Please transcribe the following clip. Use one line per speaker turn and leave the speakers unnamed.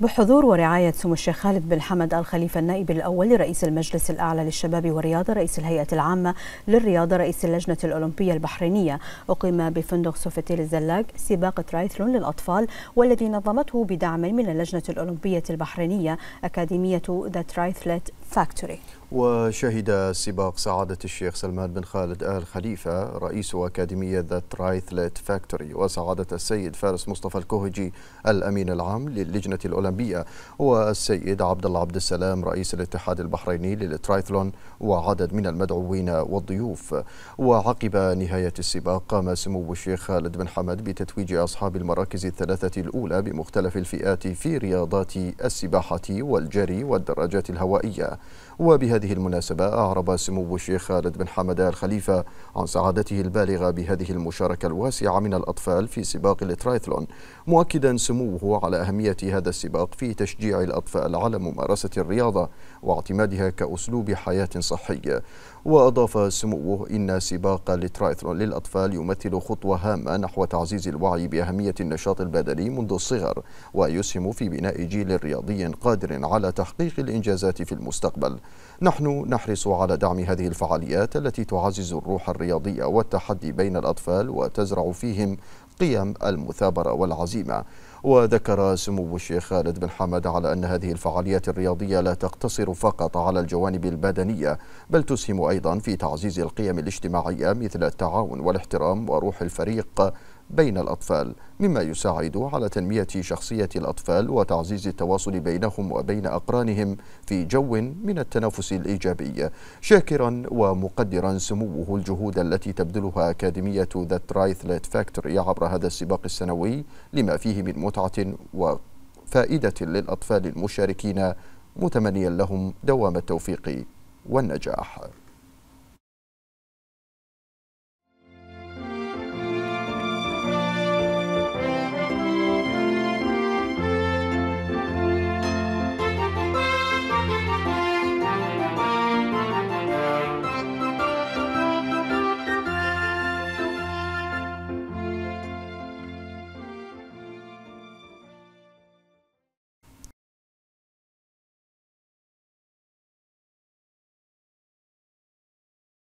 بحضور ورعاية سمو الشيخ خالد بن حمد الخليفة النائب الأول لرئيس المجلس الأعلى للشباب والرياضة رئيس الهيئة العامة للرياضة رئيس اللجنة الأولمبية البحرينية. أقيم بفندق سوفيتيل الزلاق سباق ترايثلون للأطفال والذي نظمته بدعم من اللجنة الأولمبية البحرينية أكاديمية ذا ترايثلت فاكتوري
وشهد السباق سعادة الشيخ سلمان بن خالد آل خليفة رئيس أكاديمية ذا ترايثلت فاكتوري وسعادة السيد فارس مصطفى الكوهجي الأمين العام للجنة الأولمبية والسيد عبد الله عبد السلام رئيس الاتحاد البحريني للترايثلون وعدد من المدعوين والضيوف. وعقب نهاية السباق قام سمو الشيخ خالد بن حمد بتتويج أصحاب المراكز الثلاثة الأولى بمختلف الفئات في رياضات السباحة والجري والدراجات الهوائية. وبهذه المناسبة أعرب سمو الشيخ خالد بن حمد الخليفة عن سعادته البالغة بهذه المشاركة الواسعة من الأطفال في سباق الترايثلون مؤكدا سموه على أهمية هذا السباق في تشجيع الأطفال على ممارسة الرياضة واعتمادها كأسلوب حياة صحي. وأضاف سموه إن سباق الترايثلون للأطفال يمثل خطوة هامة نحو تعزيز الوعي بأهمية النشاط البدني منذ الصغر ويسهم في بناء جيل رياضي قادر على تحقيق الإنجازات في المستقبل. نحن نحرص على دعم هذه الفعاليات التي تعزز الروح الرياضية والتحدي بين الأطفال وتزرع فيهم قيم المثابرة والعزيمة. وذكر سمو الشيخ خالد بن حمد على أن هذه الفعاليات الرياضية لا تقتصر فقط على الجوانب البدنية بل تسهم أيضا في تعزيز القيم الاجتماعية مثل التعاون والاحترام وروح الفريق بين الأطفال مما يساعد على تنمية شخصية الأطفال وتعزيز التواصل بينهم وبين أقرانهم في جو من التنافس الإيجابي. شاكرا ومقدرا سموه الجهود التي تبذلها أكاديمية The Triathlete Factory عبر هذا السباق السنوي لما فيه من متعة وفائدة للأطفال المشاركين متمنيا لهم دوام التوفيق والنجاح.